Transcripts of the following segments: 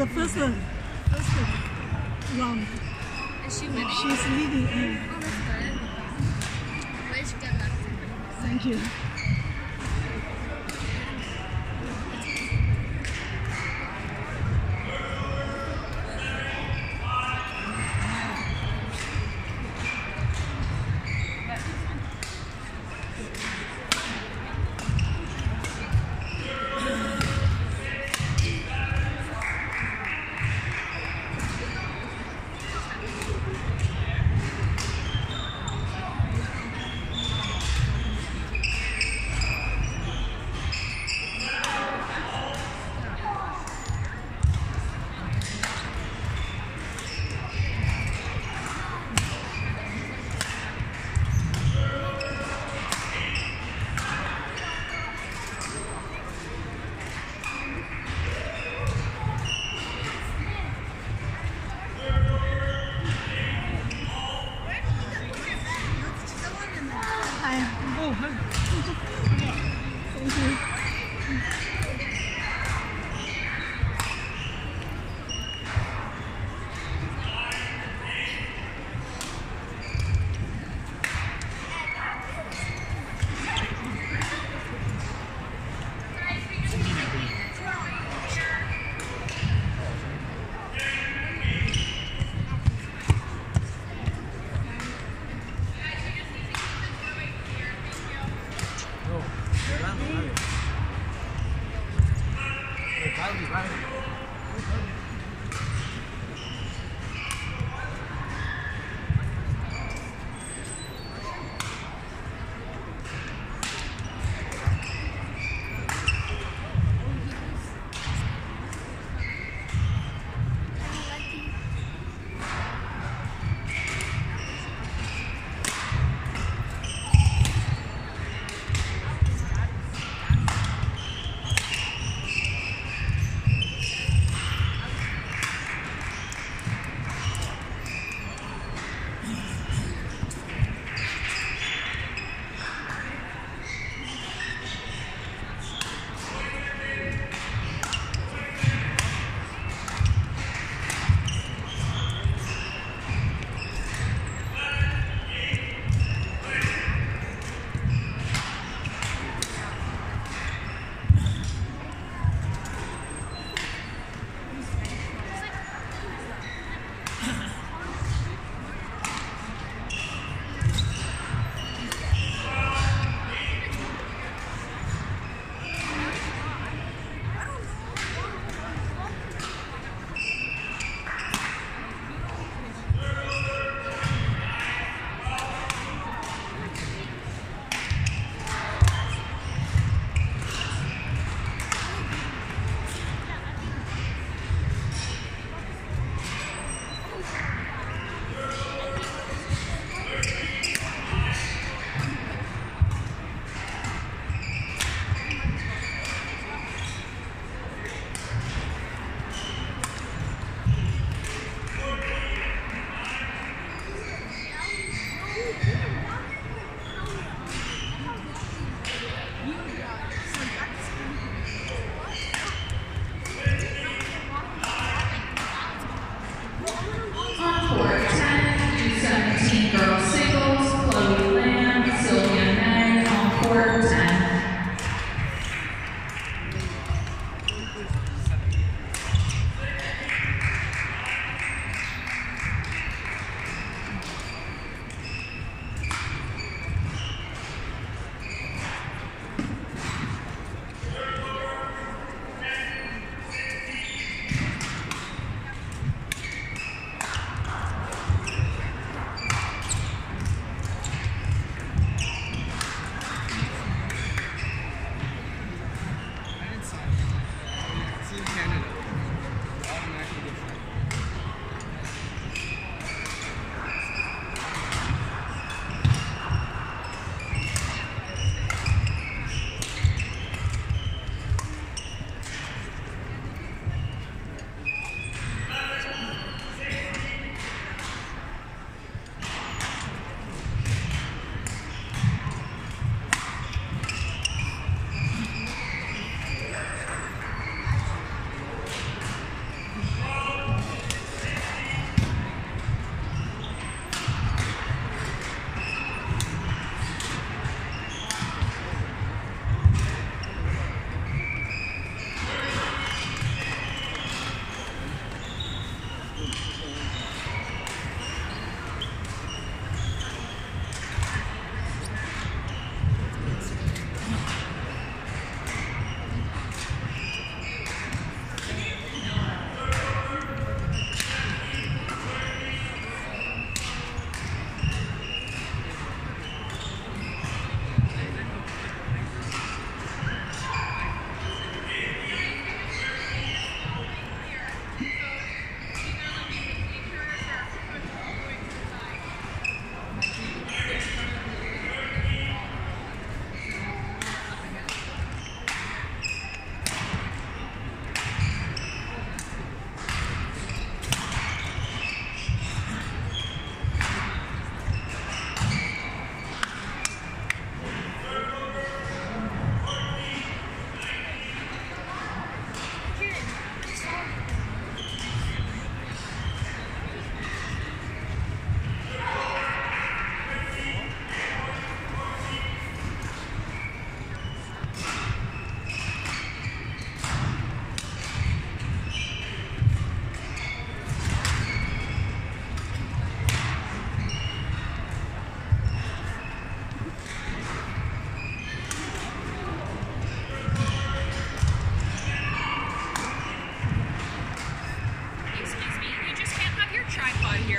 the, the first, first round. Is she winning? She's leading. Oh, that's good. Wish good luck to her. thank you.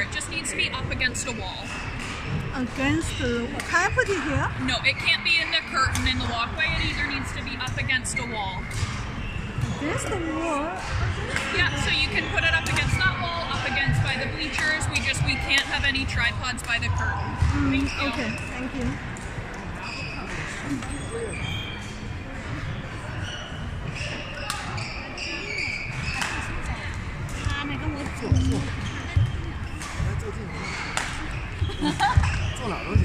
It just needs to be up against a wall. Against the. wall. Can I put it here? No, it can't be in the curtain in the walkway. It either needs to be up against a wall. Against the wall. Yeah, so you can put it up against that wall, up against by the bleachers. We just we can't have any tripods by the curtain. Thank you. Mm, Okay, thank you. 坐哪儿都行。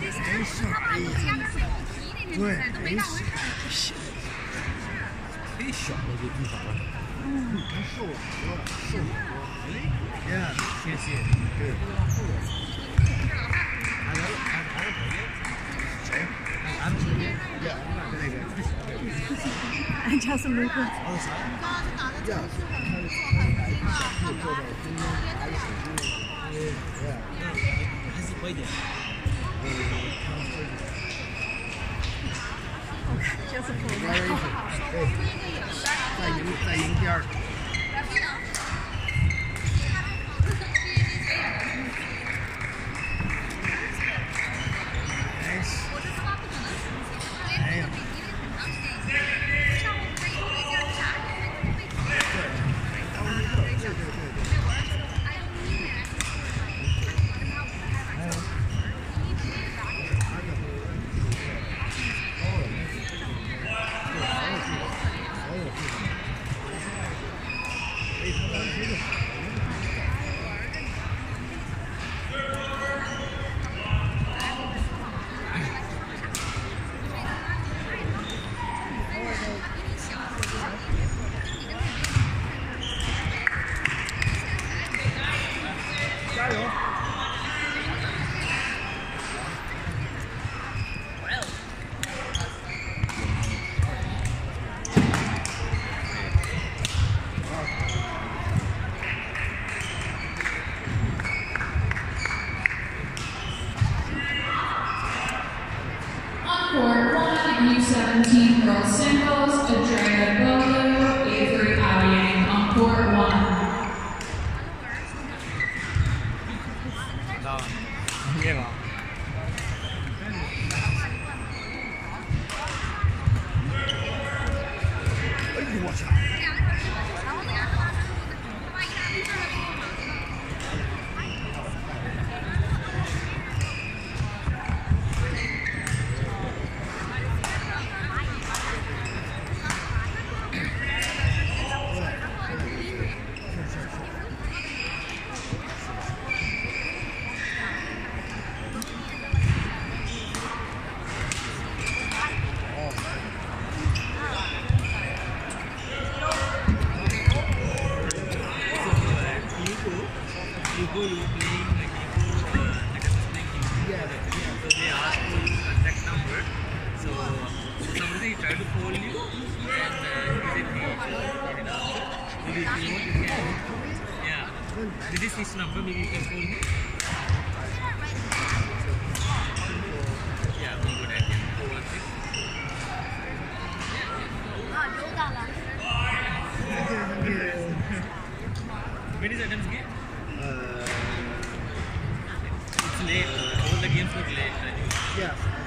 没事，哎呀，对，没。忒小了，这地方了。嗯，瘦多了，瘦多了，哎呀，谢谢，谢谢。俺家是农村。第二，他他他他他他他他他他他他。Yeah. The distance now, probably you can phone me. When is Adam's game? Uh, it's late. Uh, all the games look late. Yeah.